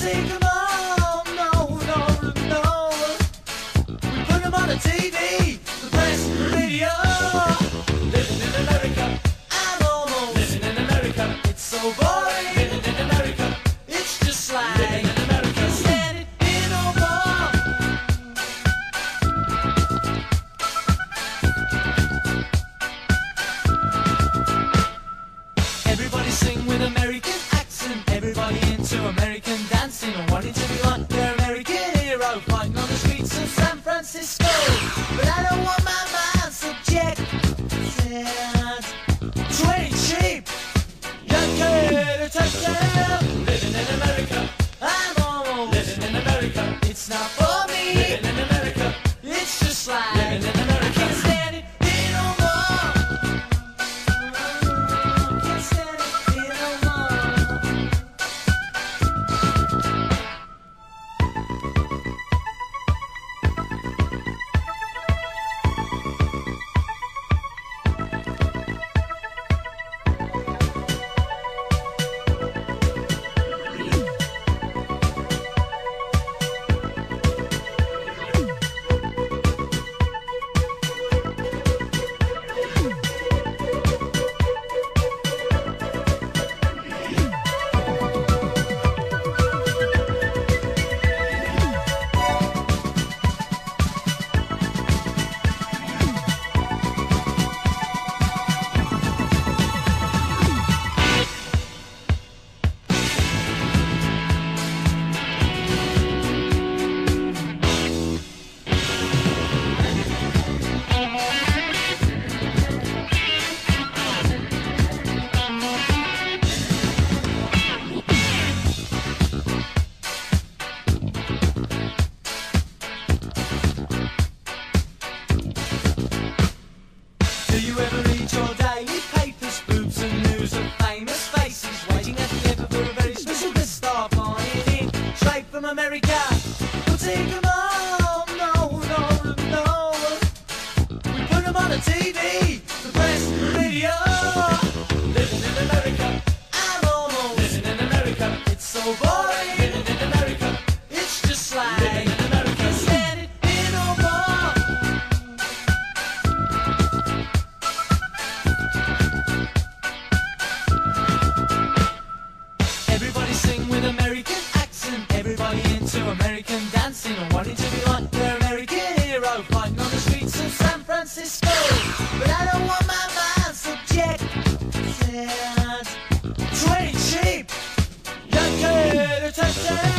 say goodbye. you ever reach your American dancing and wanting to be like their American hero, fighting on the streets of San Francisco. But I don't want my mind subjected to cheap Yankee attention.